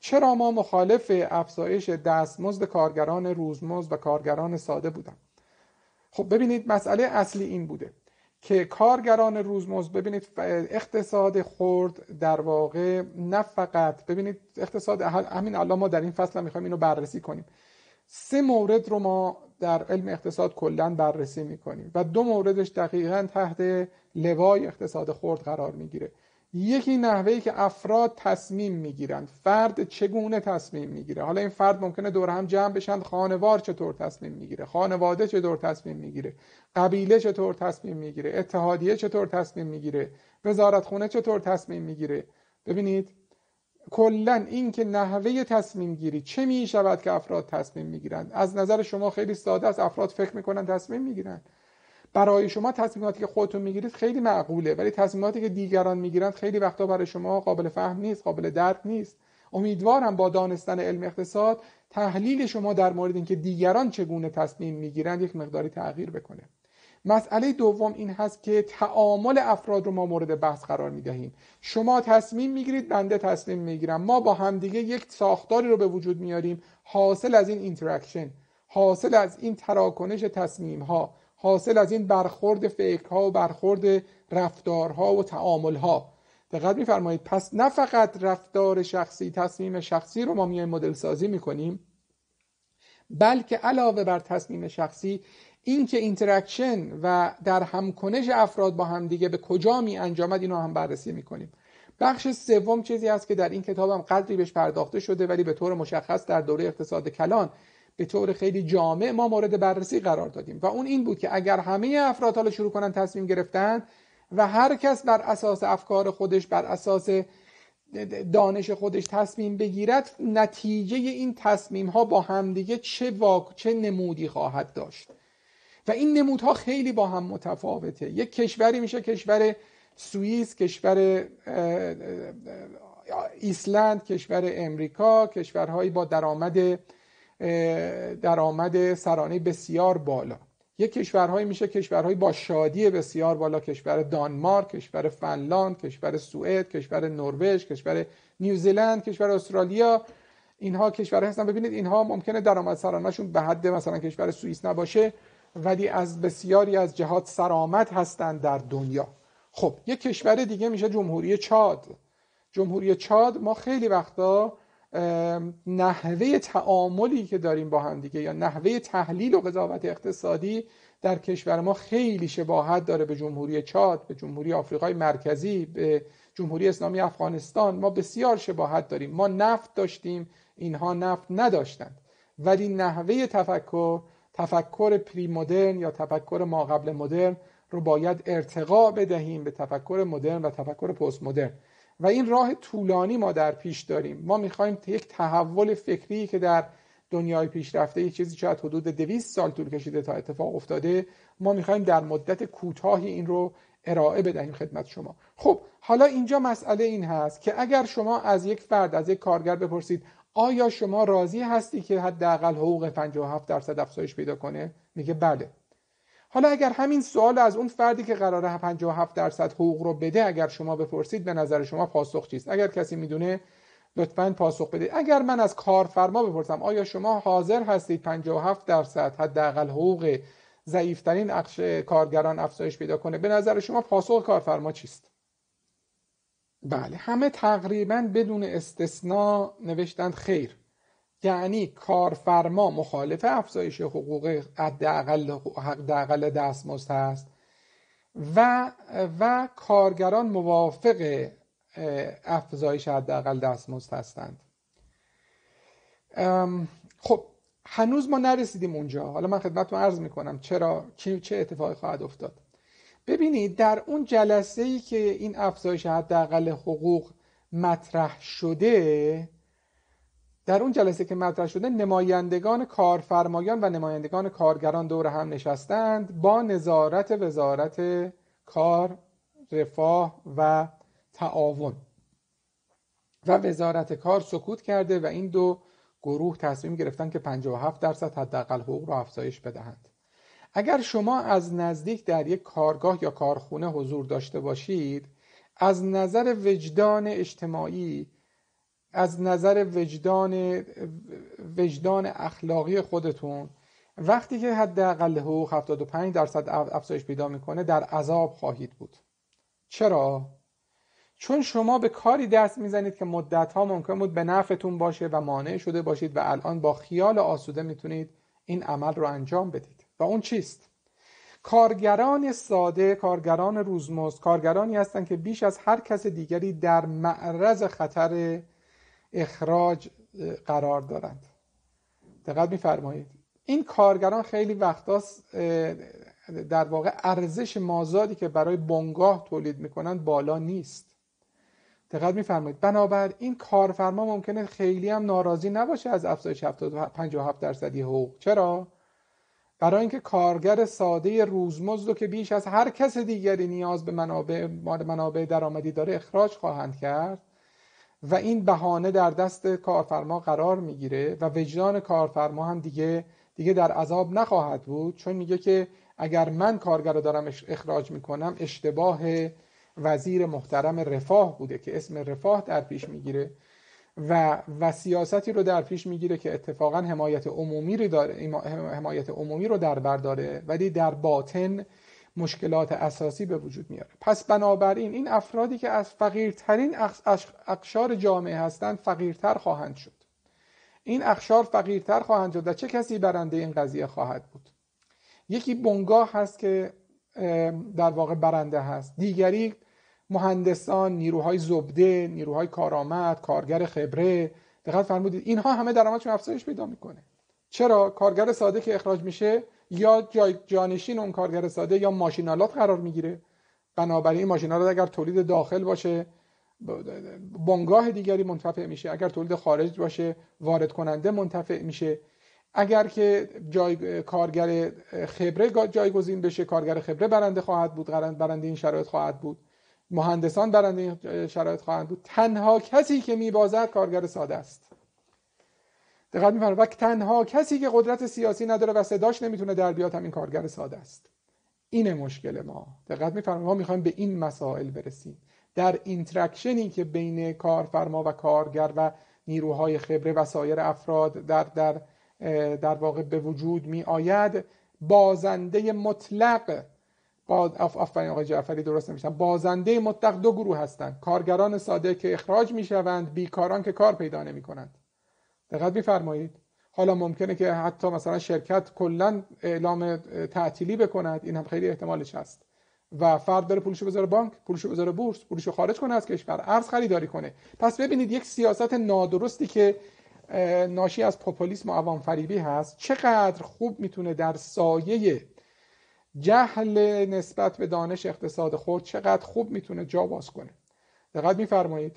چرا ما مخالف افزایش دستمزد کارگران روزمزد و کارگران ساده بودم خب ببینید مسئله اصلی این بوده که کارگران روزمزد ببینید اقتصاد خورد در واقع نه فقط ببینید اقتصاد همین الان ما در این فصل می‌خوایم اینو بررسی کنیم. سه مورد رو ما در علم اقتصاد کلا بررسی می‌کنیم و دو موردش دقیقا تحت لوای اقتصاد خورد قرار می‌گیره. یکی نحوهی که افراد تصمیم می‌گیرند. فرد چگونه تصمیم می‌گیره؟ حالا این فرد ممکنه دور هم جمع بشن. خانوار چطور تصمیم می‌گیره؟ خانواده چطور تصمیم می‌گیره؟ قبیله چطور تصمیم می‌گیره؟ اتحادیه چطور تصمیم می‌گیره؟ وزارت خونه چطور تصمیم می‌گیره؟ ببینید کلا این که نحوه تصمیم گیری چه می شود که افراد تصمیم می‌گیرند. از نظر شما خیلی ساده است. افراد فکر می‌کنن تصمیم می‌گیرند. برای شما تصمیماتی که خودتون می‌گیرید خیلی معقوله ولی تصمیماتی که دیگران می‌گیرند خیلی وقتا برای شما قابل فهم نیست قابل درک نیست. امیدوارم با دانستن علم اقتصاد تحلیل شما در مورد اینکه دیگران چگونه تصمیم می‌گیرند یک مقداری تغییر بکنه. مسئله دوم این هست که تعامل افراد رو ما مورد بحث قرار می‌دهیم. شما تصمیم می‌گیرید بنده تصمیم می‌گیرم. ما با همدیگه یک ساختاری رو به وجود میاریم حاصل از این interaction حاصل از این تراکنش تصمیم ها حاصل از این برخورد فکرها و برخورد رفتارها و تعاملها. دقت میفرمایید. پس نه فقط رفتار شخصی تصمیم شخصی رو ما میایم مدل سازی می‌کنیم بلکه علاوه بر تصمیم شخصی این که interaction و برهمکنش افراد با هم دیگه به کجا می انجامد اینو هم بررسی می‌کنیم. بخش سوم چیزی است که در این کتابم قدری بهش پرداخته شده ولی به طور مشخص در دوره اقتصاد کلان به طور خیلی جامع ما مورد بررسی قرار دادیم. و اون این بود که اگر همه افراد حالا شروع کنن تصمیم گرفتن و هر کس بر اساس افکار خودش بر اساس دانش خودش تصمیم بگیرد نتیجه این تصمیم ها با همدیگه چه واق... چه نمودی خواهد داشت. و این نمودها خیلی با هم متفاوته. یک کشوری میشه کشور سوئیس کشور ایسلند کشور امریکا کشورهایی با درآمد درآمد سرانه بسیار بالا. یک کشورهایی میشه کشورهایی با شادی بسیار بالا کشور دانمارک کشور فنلاند کشور سوئد کشور نروژ کشور نیوزیلند کشور استرالیا. اینها کشورها هستن. ببینید اینها ممکنه درآمد سرانهشون به حد مثلا کشور سوئیس نباشه. ولی از بسیاری از جهات سرآمد هستند در دنیا. خب یک کشور دیگه میشه جمهوری چاد. جمهوری چاد ما خیلی وقتا نحوه تعاملی که داریم با هم دیگه یا نحوه تحلیل و قضاوت اقتصادی در کشور ما خیلی شباهت داره به جمهوری چاد به جمهوری آفریقای مرکزی به جمهوری اسلامی افغانستان. ما بسیار شباهت داریم. ما نفت داشتیم اینها نفت نداشتند. ولی نحوه تفکر تفکر پری مدرن یا تفکر ما قبل مدرن رو باید ارتقا بدهیم به تفکر مدرن و تفکر پست مدرن. و این راه طولانی ما در پیش داریم. ما می‌خوایم یک تحول فکری که در دنیای پیشرفته یک چیزی شاید حدود 200 سال طول کشیده تا اتفاق افتاده ما می‌خوایم در مدت کوتاهی این رو ارائه بدهیم خدمت شما. خب حالا اینجا مسئله این هست که اگر شما از یک فرد از یک کارگر بپرسید آیا شما راضی هستی که حداقل حقوق 57 درصد افزایش پیدا کنه؟ میگه بله. حالا اگر همین سوال از اون فردی که قراره 57 درصد حقوق رو بده اگر شما بپرسید به نظر شما پاسخ چیست؟ اگر کسی می‌دونه لطفا پاسخ بده اگر من از کارفرما بپرسم آیا شما حاضر هستید 57 درصد حداقل حقوق ضعیفترین اخش کارگران افزایش پیدا کنه؟ به نظر شما پاسخ کارفرما چیست؟ بله. همه تقریبا بدون استثنا نوشتند خیر. یعنی کارفرما مخالف افزایش حقوق حداقل حداقل دستمزد هست و و کارگران موافق افزایش حداقل دستمزد هستند. خب هنوز ما نرسیدیم اونجا. حالا من خدمتتون عرض می‌کنم چرا چه اتفاقی خواهد افتاد؟ ببینید در اون جلسه ای که این افزایش حداقل حقوق مطرح شده در اون جلسه که مطرح شده نمایندگان کارفرمایان و نمایندگان کارگران دور هم نشستند با نظارت وزارت کار رفاه و تعاون. و وزارت کار سکوت کرده و این دو گروه تصمیم گرفتن که 57 درصد حداقل حقوق را افزایش بدهند. اگر شما از نزدیک در یک کارگاه یا کارخونه حضور داشته باشید از نظر وجدان اجتماعی از نظر وجدان وجدان اخلاقی خودتون وقتی که حداقل حقوق 75 درصد افزایش پیدا می‌کنه در عذاب خواهید بود. چرا؟ چون شما به کاری دست می‌زنید که مدت ها ممکن بود به نفعتون باشه و مانع شده باشید و الان با خیال آسوده می‌تونید این عمل رو انجام بدید. اون چیست؟ کارگران ساده کارگران روزمزد کارگرانی هستند که بیش از هر کس دیگری در معرض خطر اخراج قرار دارند. دقت میفرمایید. این کارگران خیلی وقتا در واقع ارزش مازادی که برای بنگاه تولید می‌کنند بالا نیست. دقت میفرمایید. بنابر این کارفرما ممکنه خیلی هم ناراضی نباشه از افزایش 57 درصدی حقوق. چرا؟ برای اینکه کارگر ساده روزمزد که بیش از هر کس دیگری نیاز به منابع منابع درآمدی داره اخراج خواهند کرد و این بهانه در دست کارفرما قرار می‌گیره و وجدان کارفرما هم دیگه دیگه در عذاب نخواهد بود چون میگه که اگر من کارگر رو دارم اخراج می‌کنم اشتباه وزیر محترم رفاه بوده که اسم رفاه در پیش می‌گیره. و و سیاستی رو در پیش می‌گیره که اتفاقا حمایت عمومی رو داره حمایت عمومی رو در بر داره ولی در باطن مشکلات اساسی به وجود میاره. پس بنابراین این افرادی که از فقیرترین اقشار جامعه هستند فقیرتر خواهند شد. این اقشار فقیرتر خواهند شد و چه کسی برنده این قضیه خواهد بود؟ یکی بنگاه هست که در واقع برنده هست. دیگری مهندسان نیروهای زبده نیروهای کارآمد کارگر خبره. دقت فرمودید. اینها همه درآمدشون افزایش پیدا می‌کنه. چرا؟ کارگر ساده که اخراج میشه یا جای جانشین اون کارگر ساده یا ماشینالات قرار می‌گیره. بنابراین این ماشینالات اگر تولید داخل باشه بنگاه دیگری منتفع میشه. اگر تولید خارج باشه وارد کننده منتفع میشه. اگر که جای کارگر خبره جایگزین بشه کارگر خبره برنده خواهد بود برنده این شرایط خواهد بود. مهندسان برنده این شرایط خواهند بود. تنها کسی که میبازد کارگر ساده است. دقت میفرمایید. و تنها کسی که قدرت سیاسی نداره و صداش نمی‌تونه در بیاد همین کارگر ساده است. اینه مشکل ما. دقت میفرمایید. ما می‌خوایم به این مسائل برسیم. در interaction ی که بین کارفرما و کارگر و نیروهای خبره و سایر افراد در در در واقع به وجود می آید بازنده مطلق باز آفرین آقای جعفری درست نمیشن بازنده مطلق دو گروه هستند. کارگران ساده که اخراج می‌شوند بیکاران که کار پیدا نمی کنند دقت میفرمایید. حالا ممکنه که حتی مثلا شرکت کلا اعلام تعطیلی بکند. این هم خیلی احتمالش هست. و فرد بره پولشو بذاره بانک پولشو بذاره بورس پولشو خارج کنه از کشور ارز خریداری کنه. پس ببینید یک سیاست نادرستی که ناشی از پوپولیسم و عوام فریبی هست. چقدر خوب می‌تونه در سایه جهل نسبت به دانش اقتصاد خود چقدر خوب می‌تونه جا باز کنه. دقت میفرمایید.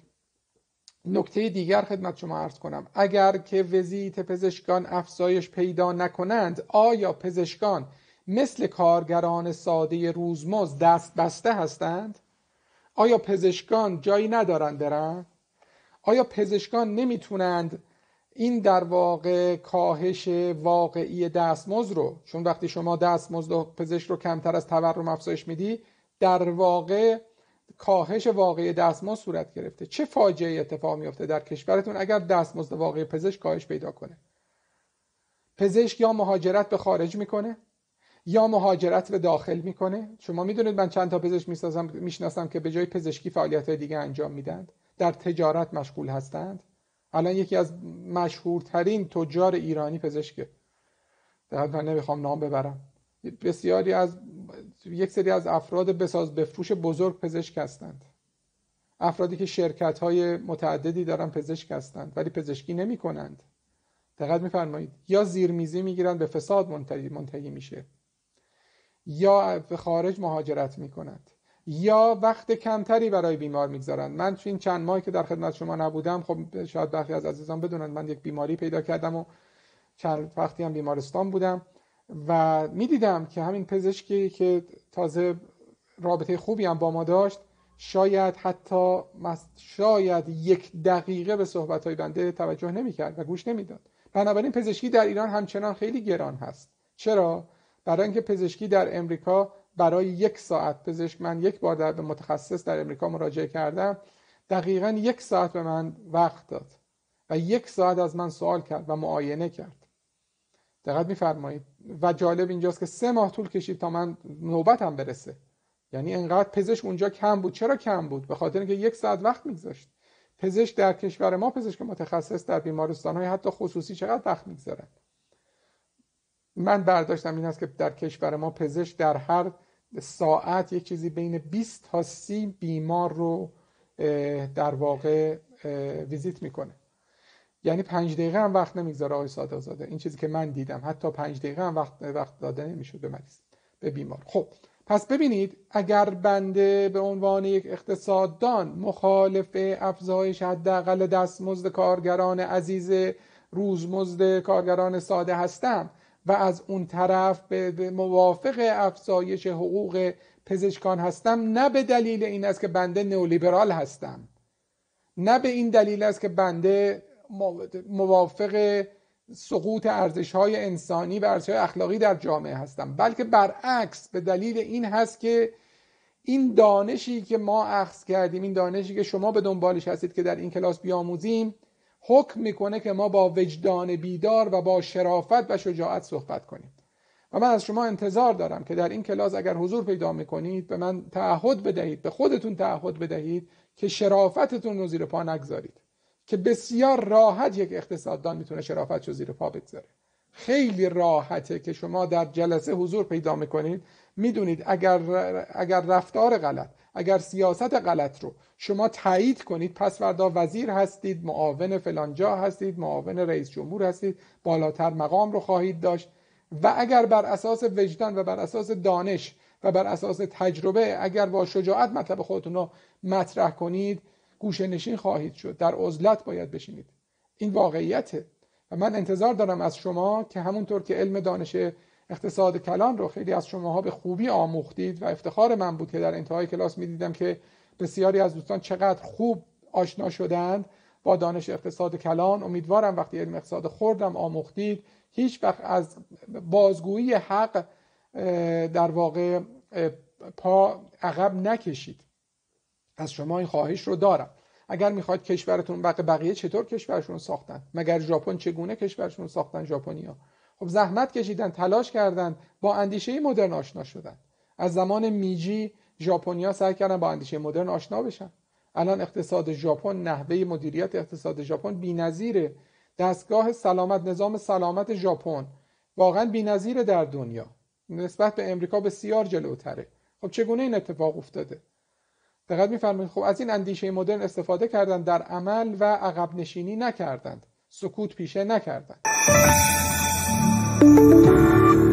نکته دیگر خدمت شما عرض کنم. اگر که وزیت پزشکان افزایش پیدا نکنند آیا پزشکان مثل کارگران ساده روزمز دست بسته هستند؟ آیا پزشکان جایی ندارند برن؟ آیا پزشکان نمی‌تونند این در واقع کاهش واقعی دستمزد رو چون وقتی شما دستمزد پزشک رو کمتر از تورم افزایش میدی در واقع کاهش واقعی دستمزد صورت گرفته. چه فاجعه اتفاق میفته در کشورتون اگر دستمزد واقعی پزشک کاهش پیدا کنه؟ پزشک یا مهاجرت به خارج می‌کنه یا مهاجرت به داخل می‌کنه؟ شما می‌دونید من چند تا پزشک می‌شناسم که به جای پزشکی فعالیت دیگه انجام میدن در تجارت مشغول هستند. الان یکی از مشهورترین تجار ایرانی پزشکه. در من نمی‌خوام نام ببرم. بسیاری از یک سری از افراد بساز بفروش بزرگ پزشک هستند. افرادی که شرکت های متعددی دارن پزشک هستند ولی پزشکی نمی کنند دقت میفرمایید. یا زیرمیزی می‌گیرن به فساد منتهی میشه. یا به خارج مهاجرت می‌کنند. یا وقت کمتری برای بیمار می‌گذارند من تو این چند ماهی که در خدمت شما نبودم خب شاید برخی از عزیزان بدونن من یک بیماری پیدا کردم و چند وقتی هم بیمارستان بودم و می‌دیدم که همین پزشکی که تازه رابطه خوبی هم با ما داشت شاید حتی شاید یک دقیقه به صحبت های بنده توجه نمی‌کرد و گوش نمی‌داد. بنابراین پزشکی در ایران همچنان خیلی گران هست. چرا؟ برای اینکه پزشکی در امریکا برای یک ساعت پزشک من یک بار در به متخصص در امریکا مراجعه کردم. دقیقا یک ساعت به من وقت داد و یک ساعت از من سوال کرد و معاینه کرد. دقت میفرمایید؟ و جالب اینجاست که سه ماه طول کشید تا من نوبتم برسه. یعنی انقدر پزشک اونجا کم بود. چرا کم بود؟ به خاطر اینکه یک ساعت وقت میگذاشت. پزشک در کشور ما پزشک متخصص در بیمارستان های حتی خصوصی چقدر وقت می‌گذارن؟ من برداشتم این است که در کشور ما پزشک در هر ساعت یک چیزی بین 20 تا 30 بیمار رو در واقع ویزیت می‌کنه. یعنی پنج دقیقه هم وقت نمی‌گذاره آقای ساده زاده این چیزی که من دیدم حتی پنج دقیقه هم وقت, وقت داده نمی‌شد به مریض به بیمار. خب پس ببینید اگر بنده به عنوان یک اقتصاددان مخالف افزایش حداقل دستمزد کارگران عزیز روزمزد کارگران ساده هستم و از اون طرف به موافق افزایش حقوق پزشکان هستم. نه به دلیل این است که بنده نئولیبرال هستم. نه به این دلیل است که بنده موافق سقوط ارزش های انسانی و ارزش های اخلاقی در جامعه هستم. بلکه برعکس به دلیل این هست که این دانشی که ما اخذ کردیم این دانشی که شما به دنبالش هستید که در این کلاس بیاموزیم حکم می‌کنه که ما با وجدان بیدار و با شرافت و شجاعت صحبت کنیم. و من از شما انتظار دارم که در این کلاس اگر حضور پیدا می‌کنید به من تعهد بدهید به خودتون تعهد بدهید که شرافتتون رو زیر پا نگذارید. که بسیار راحت یک اقتصاددان می‌تونه شرافت رو زیر پا بگذاره. خیلی راحته که شما در جلسه حضور پیدا می‌کنید. می‌دونید اگر اگر رفتار غلط اگر سیاست غلط رو شما تایید کنید پس فردا وزیر هستید معاون فلانجا هستید معاون رئیس جمهور هستید بالاتر مقام رو خواهید داشت. و اگر بر اساس وجدان و بر اساس دانش و بر اساس تجربه اگر با شجاعت مطلب خودتون رو مطرح کنید گوشه نشین خواهید شد. در عزلت باید بشینید. این واقعیته. و من انتظار دارم از شما که همونطور که علم دانش اقتصاد کلان رو خیلی از شماها به خوبی آموختید و افتخار من بود که در انتهای کلاس می‌دیدم که بسیاری از دوستان چقدر خوب آشنا شدند. با دانش اقتصاد کلان امیدوارم وقتی علم اقتصاد خوردم آموختید. هیچ وقت از بازگویی حق در واقع پا عقب نکشید. از شما این خواهش رو دارم. اگر می‌خواید کشورتون بقیه, بقیه چطور کشورشون ساختن؟ مگر ژاپن چگونه کشورشون ساختن؟ ژاپنیا. خب زحمت کشیدن تلاش کردن با اندیشه مدرن آشنا شدن. از زمان میجی ژاپنیا سعی کردن با اندیشه مدرن آشنا بشن. الان اقتصاد ژاپن نحوه مدیریت اقتصاد ژاپن بی‌نظیره. دستگاه سلامت نظام سلامت ژاپن واقعا بی‌نظیره در دنیا. نسبت به امریکا بسیار جلوتره. خب چگونه این اتفاق افتاده؟ دقت میفرمایید. خب از این اندیشه مدرن استفاده کردند در عمل و عقب نشینی نکردند. سکوت پیشه نکردند. Thank you.